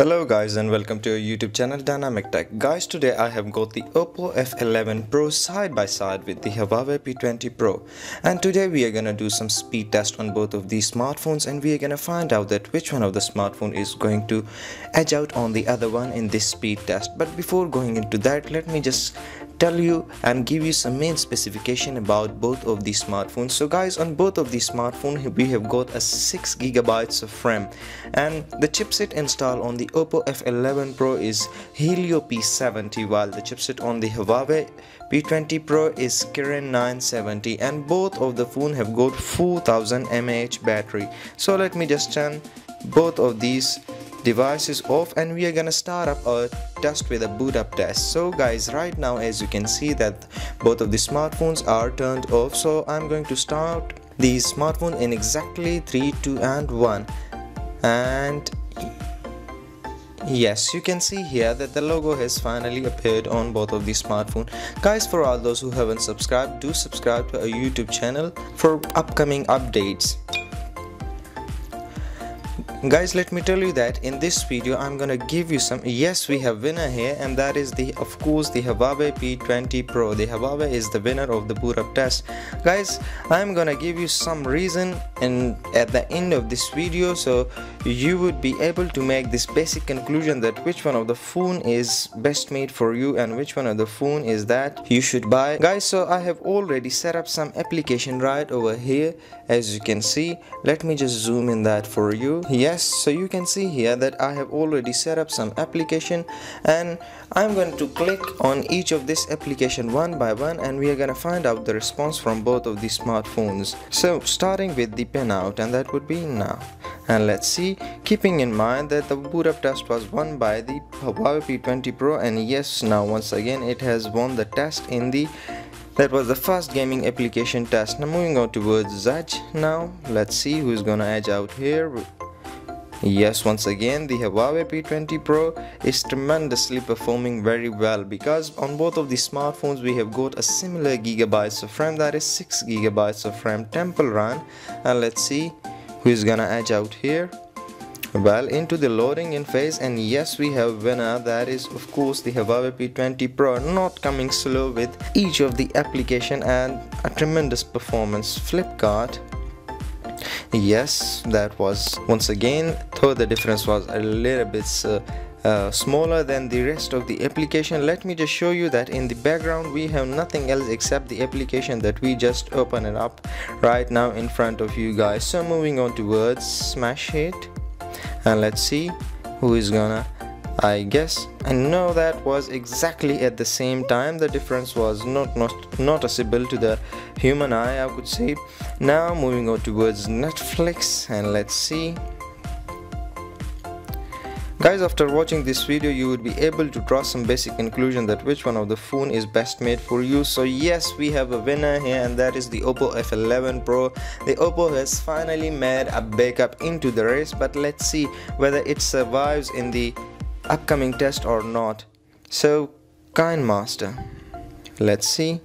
Hello guys and welcome to our YouTube channel Dynamic Tech. Guys today I have got the Oppo F11 Pro side by side with the Huawei P20 Pro and today we are gonna do some speed test on both of these smartphones and we are gonna find out that which one of the smartphone is going to edge out on the other one in this speed test. But before going into that let me just tell you and give you some main specification about both of these smartphones. So guys on both of these smartphones we have got a 6 gigabytes of RAM. And the chipset installed on the Oppo F11 Pro is Helio P70 while the chipset on the Huawei P20 Pro is Kirin 970 and both of the phone have got 4000 mAh battery. So let me just turn both of these device is off and we are gonna start up our test with a boot up test. So guys right now as you can see that both of the smartphones are turned off. So i'm going to start the smartphone in exactly 3 2 and 1 and Yes, you can see here that the logo has finally appeared on both of the smartphone. Guys, for all those who haven't subscribed, do subscribe to our YouTube channel for upcoming updates guys let me tell you that in this video i'm gonna give you some yes we have winner here and that is the of course the huawei p20 pro. The huawei is the winner of the boot up test. Guys i'm gonna give you some reason and at the end of this video so you would be able to make this basic conclusion that which one of the phone is best made for you and which one of the phone is that you should buy. Guys so i have already set up some application right over here. As you can see let me just zoom in that for you yes so you can see here that I have already set up some application and I'm going to click on each of this application one by one and we are going to find out the response from both of these smartphones. So starting with the pen out and that would be now. And let's see keeping in mind that the boot up test was won by the Huawei P20 Pro and yes now once again it has won the test in the that was the first gaming application test. Now moving on towards edge now let's see who's gonna edge out here Yes, once again, the Huawei P20 Pro is tremendously performing very well because on both of the smartphones we have got a similar gigabytes of RAM that is 6 gigabytes of RAM Temple Run. And let's see who is gonna edge out here. Well into the loading in phase and yes we have winner that is of course the Huawei P20 Pro not coming slow with each of the application and a tremendous performance. Flipkart yes that was once again though the difference was a little bit uh, uh, smaller than the rest of the application let me just show you that in the background we have nothing else except the application that we just open it up right now in front of you guys. So moving on towards smash hit and let's see who is gonna I guess I know that was exactly at the same time the difference was not, not noticeable to the human eye I could say now moving on towards Netflix and let's see Guys, after watching this video, you would be able to draw some basic conclusion that which one of the phone is best made for you. So yes, we have a winner here and that is the Oppo F11 Pro. The Oppo has finally made a backup into the race, but let's see whether it survives in the upcoming test or not. So KineMaster. Let's see.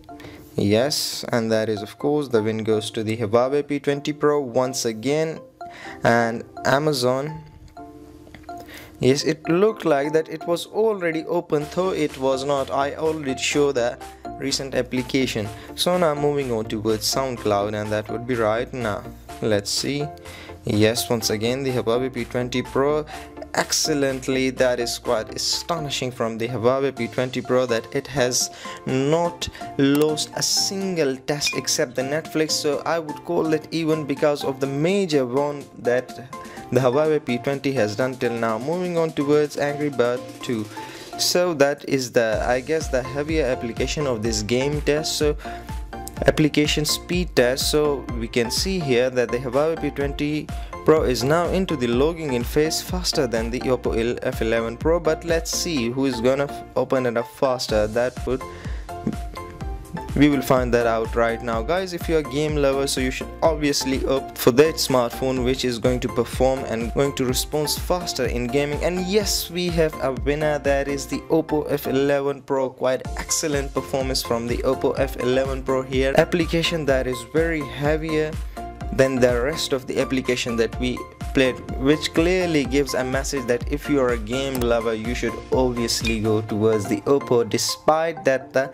Yes and that is of course the win goes to the Huawei P20 Pro once again. And Amazon. Yes it looked like that it was already open though it was not. I already show the recent application. So now moving on towards SoundCloud and that would be right now. Let's see. Yes once again the Huawei P20 Pro excellently. That is quite astonishing from the Huawei P20 Pro that it has not lost a single test except the Netflix. So I would call it even because of the major one that the Huawei P20 has done till now. Moving on towards Angry Bird 2 so that is the I guess the heavier application of this game test. So application speed test. So we can see here that the Huawei P20 Pro is now into the logging in phase faster than the Oppo F11 Pro but let's see who is gonna open it up faster. That would we will find that out right now. Guys if you're a game lover so you should obviously opt for that smartphone which is going to perform and going to respond faster in gaming. And yes we have a winner that is the oppo f11 pro. Quite excellent performance from the oppo f11 pro here. Application that is very heavier than the rest of the application that we played which clearly gives a message that if you are a game lover you should obviously go towards the oppo despite that the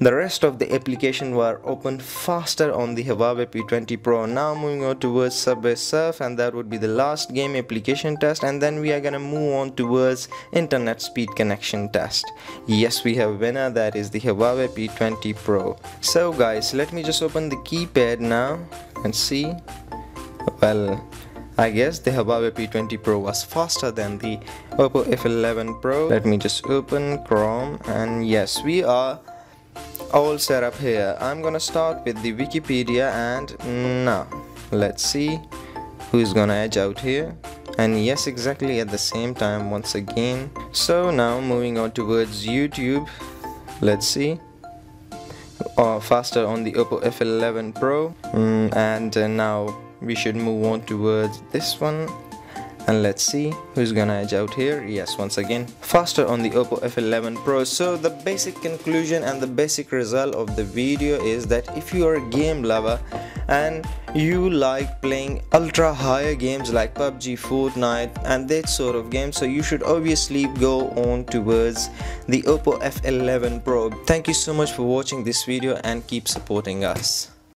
the rest of the application were opened faster on the Huawei P20 Pro. Now moving on towards Subway Surf and that would be the last game application test and then we are gonna move on towards internet speed connection test. Yes we have winner that is the Huawei P20 Pro. So guys let me just open the keypad now and see. Well I guess the Huawei P20 Pro was faster than the Oppo F11 Pro. Let me just open Chrome and yes we are all set up here I'm gonna start with the Wikipedia and now let's see who's gonna edge out here and yes exactly at the same time once again so now moving on towards YouTube let's see uh, faster on the Oppo F11 Pro. Mm, and uh, now we should move on towards this one. And let's see who's gonna edge out here. Yes once again faster on the oppo f11 pro. So the basic conclusion and the basic result of the video is that if you are a game lover and you like playing ultra higher games like PUBG, Fortnite and that sort of game, so you should obviously go on towards the Oppo F11 Pro. Thank you so much for watching this video and keep supporting us.